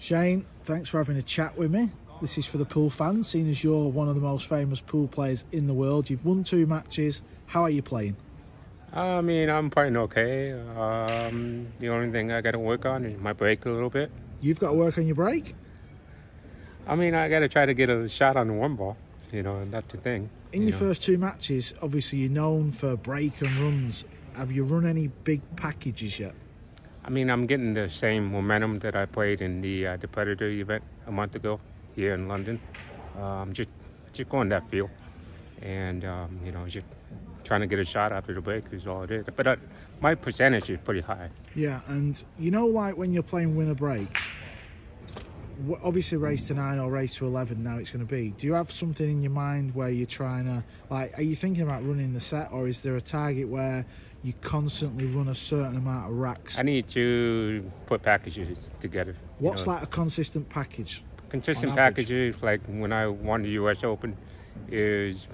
Shane, thanks for having a chat with me. This is for the pool fans, seeing as you're one of the most famous pool players in the world. You've won two matches. How are you playing? I mean, I'm playing okay. Um, the only thing I got to work on is my break a little bit. You've got to work on your break? I mean, I got to try to get a shot on the one ball, you know, and that's the thing. In you your know. first two matches, obviously you're known for break and runs. Have you run any big packages yet? I mean, I'm getting the same momentum that I played in the uh, the Predator event a month ago here in London. Um, just just going that feel, and um, you know, just trying to get a shot after the break is all it is. But uh, my percentage is pretty high. Yeah, and you know, like when you're playing winner breaks, obviously race to nine or race to 11 now it's going to be. Do you have something in your mind where you're trying to, like, are you thinking about running the set or is there a target where you constantly run a certain amount of racks? I need to put packages together. What's know. like a consistent package? consistent packages like when I won the U.S. Open is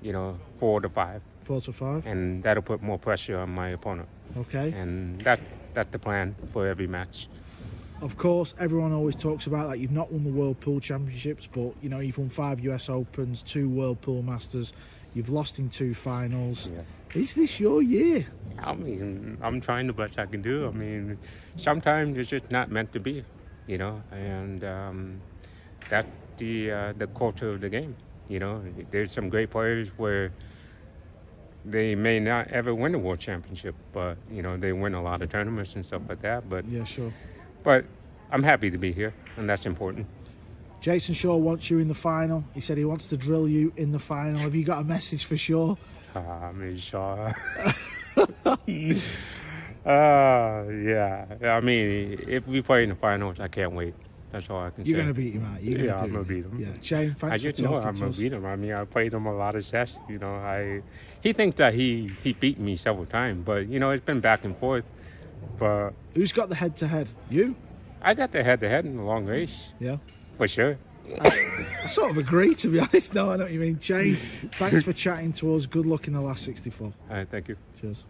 you know four to five, Four to five? and that'll put more pressure on my opponent, Okay. and that that's the plan for every match. Of course, everyone always talks about that you've not won the World Pool Championships, but you know, you've won five US Opens, two World Pool Masters, you've lost in two finals. Yeah. Is this your year? I mean, I'm trying the best I can do. I mean, sometimes it's just not meant to be, you know, and um, that's the uh, the culture of the game. You know, there's some great players where they may not ever win a world championship, but you know they win a lot of tournaments and stuff like that. But Yeah, sure. But I'm happy to be here, and that's important. Jayson Shaw wants you in the final. He said he wants to drill you in the final. Have you got a message for Shaw? Uh, I'm sure. uh, yeah. I mean, if we play in the finals, I can't wait. That's all I can say. You're going to beat him out. You're Yeah, I'm gonna beat him. Yeah, Shane, thanks I just know I'm gonna beat him. I mean, I played him a lot of sets. You know, I he thinks that he he beat me several times, but you know, it's been back and forth. But Who's got the head-to-head? You? I got the head to head in the long race Yeah. for sure. I sort of agree, to be honest. No, I know what you mean. Shane, thanks for chatting to us. Good luck in the last 64. All right, thank you. Cheers.